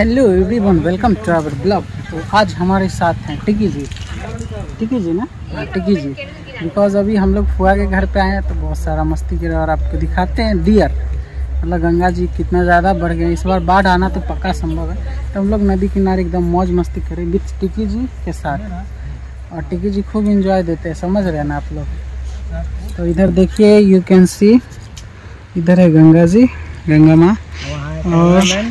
Hello everyone welcome to our blog तो आज हमारे साथ हैं टिकी जी। टिकी जी ना? हाँ, टिकी जी। बिकॉज़ अभी हम लोग फुआ के घर पे आए हैं तो बहुत सारा मस्ती के और आपको दिखाते हैं डियर मतलब गंगा जी कितना ज़्यादा बढ़ गए इस बार बाढ़ आना तो पक्का संभव है। तो हम लोग नदी किनारे एकदम मौज मस्ती करें विथ टिकी जी के साथ। और टिकी जी खूब इंजॉय देते हैं समझ रहे हैं ना आप लोग? तो इधर देखिए यू कैन सी इधर है गंगा जी गंगा माँ। और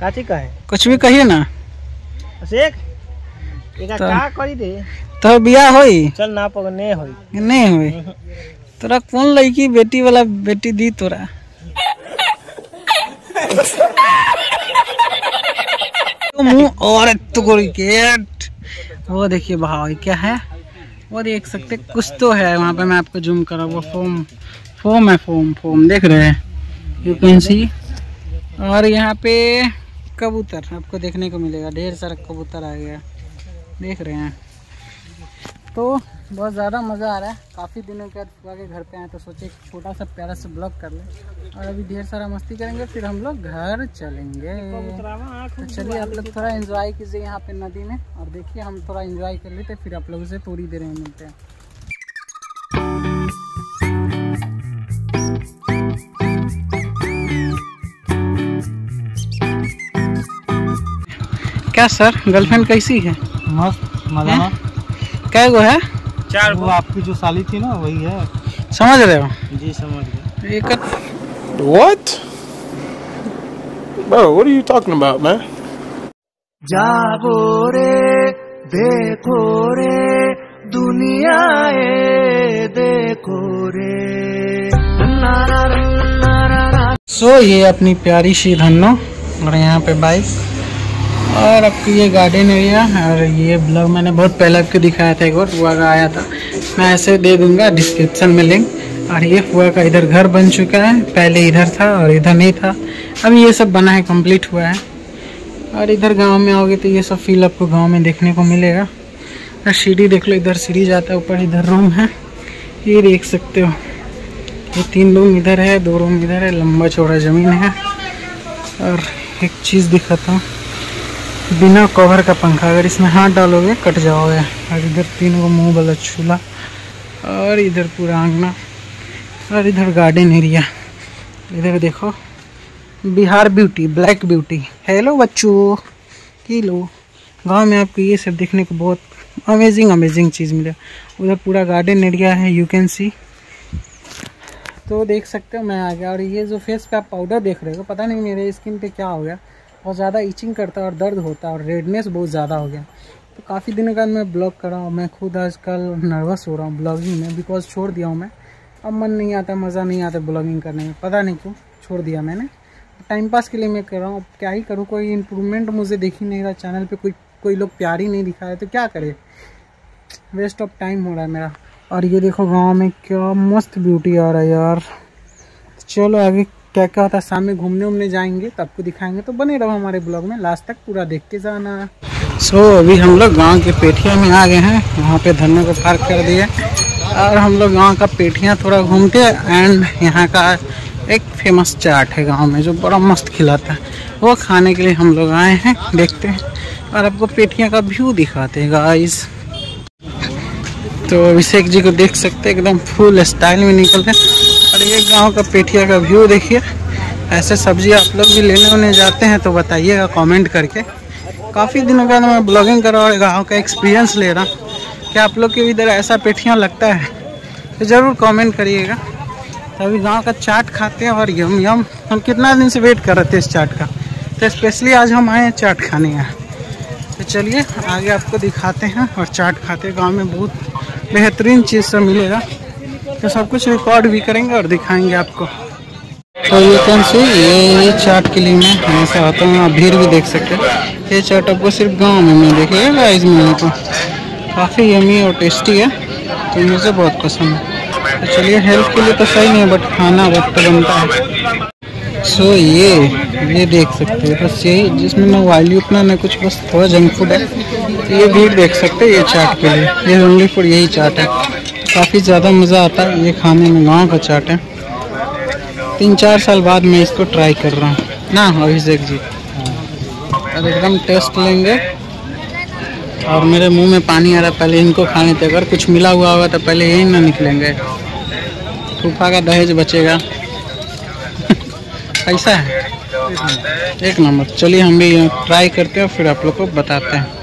काची का है? कुछ भी कहिए ना। शेख एका? तो- का करी दे। तो बियाह होई? चल ना पगने होई। नहीं हुई? तोरा कौन लड़की बेटी वाला बेटी दी तोरा? तो मुँह और टुकड़ी केट वो देखिए भाई क्या है? वो देख सकते कुछ तो है। वहाँ पे मैं आपको जूम करा वो फोम फोम है फोम फोम। देख रहे हैं। यू कैन सी और यहाँ पे कबूतर, आपको देखने को मिलेगा। ढेर सारा कबूतर आ गया। देख रहे हैं। तो बहुत ज़्यादा मज़ा आ रहा है। काफ़ी दिनों के बाद फुआ के घर पे आए तो सोचे एक छोटा सा प्यारा सा ब्लॉग कर लें। और अभी ढेर सारा मस्ती करेंगे, फिर हम लोग घर चलेंगे। तो चलिए, आप लोग थोड़ा एंजॉय कीजिए यहाँ पे नदी में। और देखिए, हम थोड़ा एंजॉय कर लेते फिर आप लोगों से थोड़ी देर में मिलते हैं। क्या सर गर्लफ्रेंड कैसी है? मस्त मज़ा कै गो है? चार वो आपकी जो साली थी ना वही है। समझ रहे हो? जी समझ गए एक What? Bro, what are you talking about, man? जागो रे देखो रे दुनिया ए देखो रे। सो ये अपनी प्यारी सी धन्नो और यहाँ पे बाइक और आपको ये गार्डन एरिया और ये ब्लॉग मैंने बहुत पहले आपको दिखाया था एक और फुआ का आया था। मैं ऐसे दे दूँगा डिस्क्रिप्शन में लिंक और ये फुआ का इधर घर बन चुका है, पहले इधर था और इधर नहीं था। अभी ये सब बना है कंप्लीट हुआ है। और इधर गाँव में आओगे तो ये सब फील आपको गाँव में देखने को मिलेगा। और सीढ़ी देख लो, इधर सीढ़ी जाता है, ऊपर इधर रूम है। ये देख सकते हो। ये तीन रूम इधर है, दो रूम इधर है, लंबा चौड़ा ज़मीन है। और एक चीज़ दिखाता हूँ। बिना कवर का पंखा, अगर इसमें हाथ डालोगे, कट जाओगे। और इधर तीन को मुँह वाला चूल्हा, और इधर पूरा आंगना, और इधर गार्डन एरिया इधर देखो, Bihar beauty black beauty hello बच्चों। लो? गाँव में आपको ये सब देखने को बहुत अमेजिंग अमेजिंग चीज़ मिले। उधर पूरा गार्डन एरिया है यू कैन सी तो देख सकते हो मैं आ गया और ये जो फेस पे आप पाउडर देख रहे हो, पता नहीं मेरे स्किन पे क्या हो गया। बहुत ज़्यादा इचिंग करता और दर्द होता और रेडनेस बहुत ज़्यादा हो गया। तो काफ़ी दिनों के बाद मैं ब्लॉग कर रहा हूँ। मैं खुद आजकल नर्वस हो रहा हूँ ब्लॉगिंग में बिकॉज़ छोड़ दिया हूँ मैं। अब मन नहीं आता, मज़ा नहीं आता ब्लॉगिंग करने में। पता नहीं क्यों छोड़ दिया मैंने। टाइम पास के लिए मैं कर रहा हूँ, अब क्या ही करूँ? कोई इम्प्रूवमेंट मुझे दिख ही नहीं रहा। चैनल पे कोई कोई लोग प्यार ही नहीं दिखाए। तो क्या करे? वेस्ट ऑफ़ टाइम हो रहा है मेरा। और ये देखो गाँव में क्या मस्त ब्यूटी आ रहा है यार। चलो आगे क्या क्या होता है शाम में घूमने उमने जाएँगे तो आपको दिखाएँगे। तो बने रहो हमारे ब्लॉग में लास्ट तक पूरा देखते जाना। सो so, अभी हम लोग गाँव के पेठिया में आ गए हैं। वहाँ पे धन्नो को पार्क कर दिए और हम लोग गाँव का पेठिया थोड़ा घूमते एंड यहाँ का एक फ़ेमस चाट है गाँव में जो बड़ा मस्त खिलाता है। वो खाने के लिए हम लोग आए हैं देखते हैं। और आपको पेठिया का व्यू दिखाते हैं गाइस तो अभिषेक जी को देख सकते एकदम फुल स्टाइल में निकल रहे हैं। और ये गाँव का पेठिया का व्यू देखिए। ऐसे सब्ज़ी आप लोग भी लेने उन्हें जाते हैं तो बताइएगा कमेंट करके। काफ़ी दिनों बाद मैं ब्लॉगिंग कर रहा हूँ, गाँव का एक्सपीरियंस ले रहा हूँ। क्या आप लोग के इधर ऐसा पेठिया लगता है? तो ज़रूर कमेंट करिएगा। तो अभी गाँव का चाट खाते हैं और यम यम। हम कितना दिन से वेट कर रहे थे इस चाट का? तो स्पेशली आज हम आए हैं चाट खाने यहाँ। तो चलिए, आगे आपको दिखाते हैं और चाट खाते गाँव में बहुत बेहतरीन चीज़ सब मिलेगा। तो सब कुछ रिकॉर्ड भी करेंगे और दिखाएँगे आपको। तो ये कौन सी? ये ये चाट के लिए मैं हमेशा आता हूँ आप भीड़ भी देख सकते हैं। ये चाट आपको सिर्फ़ गाँव में मिल देखिएगा गाइस मेरे को काफ़ी यमी और टेस्टी है तो मुझे बहुत पसंद है। तो चलिए हेल्थ के लिए तो सही नहीं है बट खाना वक्त बनता है। सो so, ये ये देख सकते हैं बस यही जिसमें ना वायली उतना ना कुछ बस थोड़ा जंक फ़ूड है तो ये भीड़ देख सकते हैं ये चाट के लिए। ये ओनली फ़ूड यही चाट है। काफ़ी ज़्यादा मज़ा आता है ये खाने में, गाँव का चाट है। तीन चार साल बाद मैं इसको ट्राई कर रहा हूँ। ना, अभिषेक जी। और एकदम टेस्ट लेंगे। और मेरे मुँह में पानी आ रहा है, पहले इनको खाने थे, अगर कुछ मिला हुआ होगा तो पहले यही ना निकलेंगे। फूफा का दहेज बचेगा। ऐसा है। एक नंबर। चलिए, हम भी ट्राई करते हैं फिर आप लोग को बताते हैं।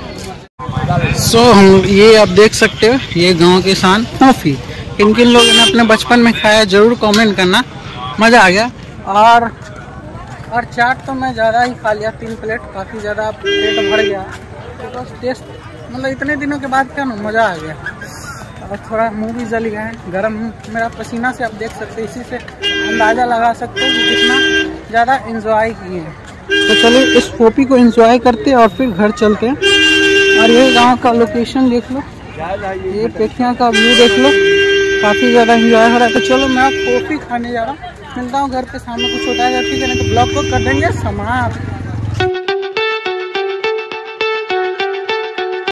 सो so, हम ये आप देख सकते हो ये गाँव के शान कॉफ़ी। किन किन लोगों ने अपने बचपन में खाया ज़रूर कमेंट करना। मज़ा आ गया। और और चाट तो मैं ज़्यादा ही खा लिया तीन प्लेट काफ़ी ज़्यादा पेट भर गया। तो बस टेस्ट मतलब इतने दिनों के बाद क्या ना मज़ा आ गया। और थोड़ा मुँह भी जल गया है गर्म मेरा पसीना से आप देख सकते इसी से अंदाज़ा लगा सकते हो कि कितना ज़्यादा इंजॉय किए तो चलिए इस फोपी को इंजॉय करते और फिर घर चलते हैं। और ये गाँव का लोकेशन देख लो। ये पेठिया का व्यू देख लो। काफ़ी ज़्यादा इंजॉय हो रहा है। तो चलो, मैं कॉफ़ी खाने जा रहा हूँ। मिलता हूँ घर पे सामने। कुछ होता है ठीक है ना तो ब्लॉग को कर देंगे। समाप्त।